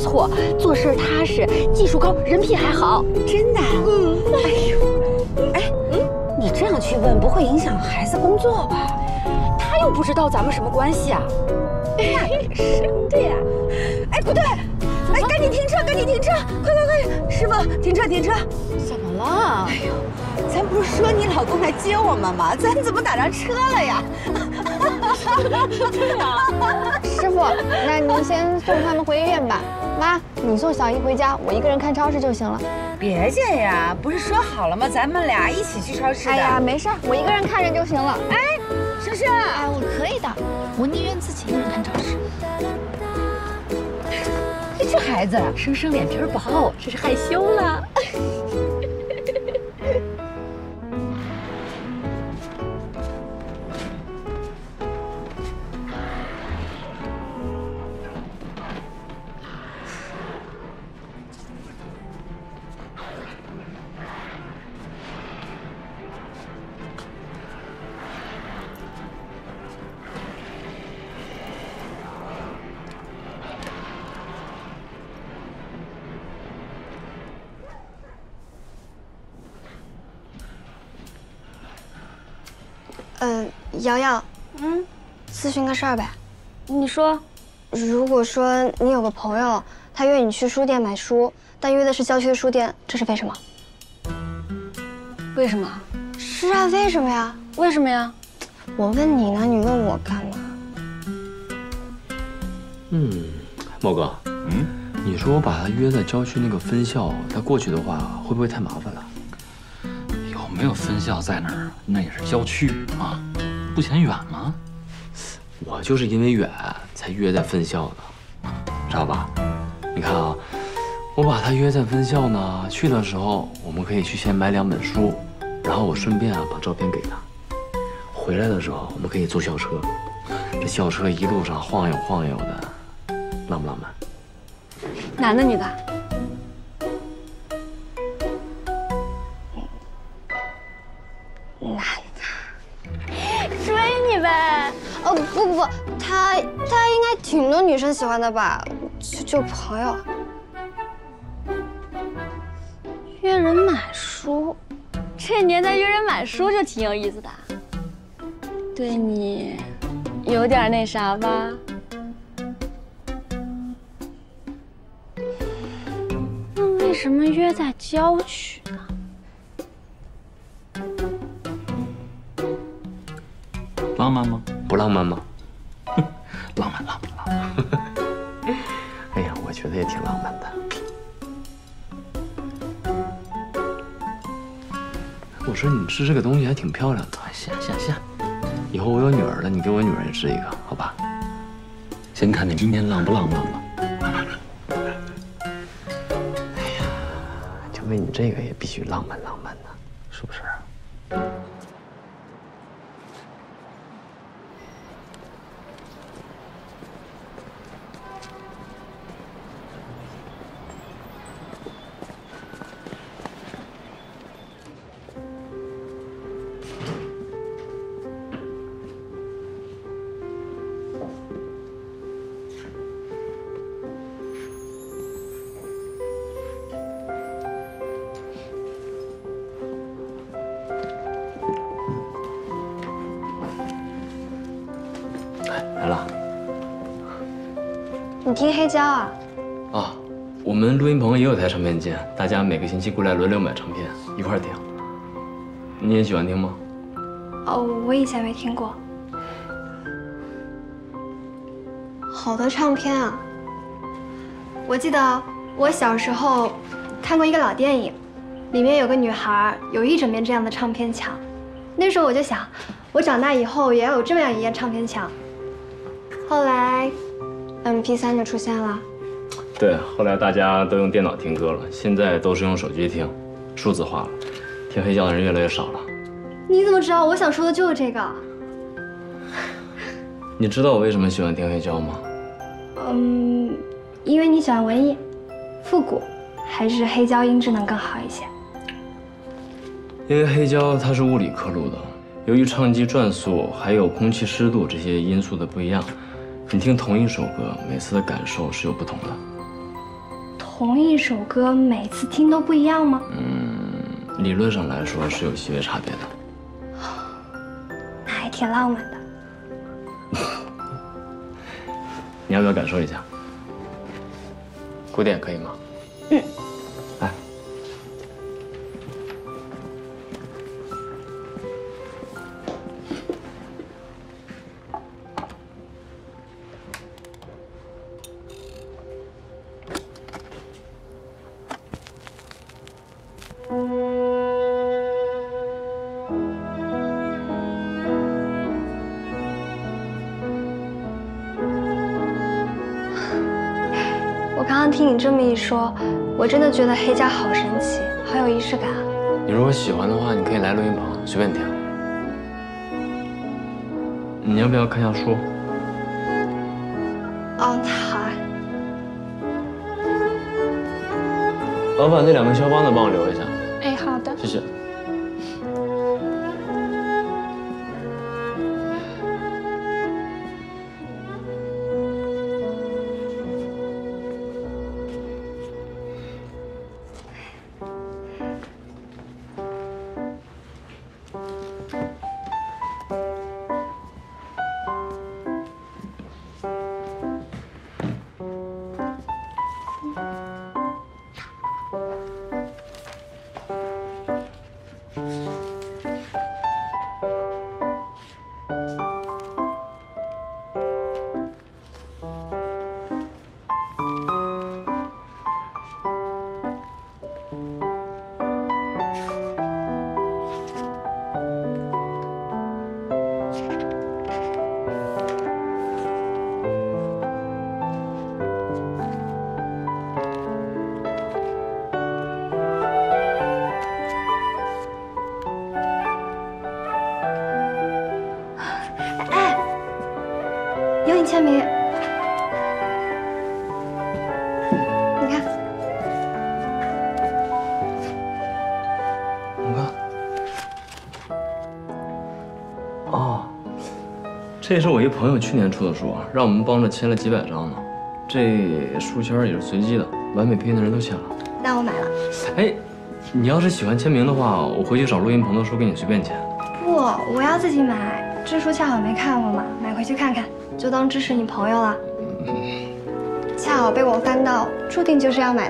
错，做事踏实，技术高，人品还好。真的？嗯。哎呦，哎，嗯，你这样去问，不会影响孩子工作吧？他又不知道咱们什么关系啊。那也是。对呀。哎，不对，哎，赶紧停车，赶紧停车，快快快！师傅，停车停车。怎么了？哎呦。咱不是说你老公来接我们吗？咱怎么打上车了呀？对呀，师傅，那您先送他们回医院吧。妈，你送小姨回家，我一个人看超市就行了。别介呀，不是说好了吗？咱们俩一起去超市的。哎呀，没事，我一个人看着就行了。哎，生生，哎，我可以的，我宁愿自己一个人看超市。这孩子，生生脸皮薄，这是害羞了。瑶瑶，嗯，咨询个事儿呗。你说，如果说你有个朋友，他约你去书店买书，但约的是郊区的书店，这是为什么？为什么？是啊，为什么呀？为什么呀？我问你呢，你问我干嘛？嗯，茂哥，嗯，你说我把他约在郊区那个分校，他过去的话，会不会太麻烦了？有没有分校在那儿，那也是郊区啊，不嫌远吗？我就是因为远才约在分校的，知道吧？你看啊，我把他约在分校呢，去的时候我们可以去先买两本书，然后我顺便啊把照片给他。回来的时候我们可以坐校车，这校车一路上晃悠晃悠的，浪不浪漫？男的女的？不不不，他他应该挺多女生喜欢的吧？就就朋友，约人买书，这年代约人买书就挺有意思的，对你有点那啥吧？那为什么约在郊区呢？浪漫吗？不浪漫吗？浪漫，浪漫，浪漫。哎呀，我觉得也挺浪漫的。我说你织这个东西还挺漂亮的，行行行，以后我有女儿了，你给我女儿也织一个，好吧？先看你今天浪不浪漫吧。哎呀，就为你这个也必须浪漫浪漫的，是不是？来了，你听黑胶啊？啊，我们录音棚也有台唱片机，大家每个星期过来轮流买唱片，一块听。你也喜欢听吗？哦，我以前没听过。好多唱片啊！我记得我小时候看过一个老电影，里面有个女孩有一整面这样的唱片墙，那时候我就想，我长大以后也要有这么样一面唱片墙。后来，MP3 就出现了。对，后来大家都用电脑听歌了，现在都是用手机听，数字化了，听黑胶的人越来越少了。你怎么知道我想说的就是这个？你知道我为什么喜欢听黑胶吗？嗯，因为你喜欢文艺、复古，还是黑胶音质能更好一些？因为黑胶它是物理刻录的，由于唱机转速还有空气湿度这些因素的不一样。你听同一首歌，每次的感受是有不同的。同一首歌每次听都不一样吗？嗯，理论上来说是有细微差别的。那还挺浪漫的。你要不要感受一下？古典可以吗？嗯。刚刚听你这么一说，我真的觉得黑家好神奇，好有仪式感啊。你如果喜欢的话，你可以来录音棚随便听。你要不要看下书？哦，那好啊。老板，那两个肖邦的帮我留一下，哎，好的。谢谢。这也是我一朋友去年出的书，让我们帮着签了几百张呢。这书签也是随机的，完美配音的人都签了。那我买了。哎，你要是喜欢签名的话，我回去找录音棚的书给你随便签。不，我要自己买。这书恰好没看过嘛，买回去看看，就当支持你朋友了。恰好被我翻到，注定就是要买的。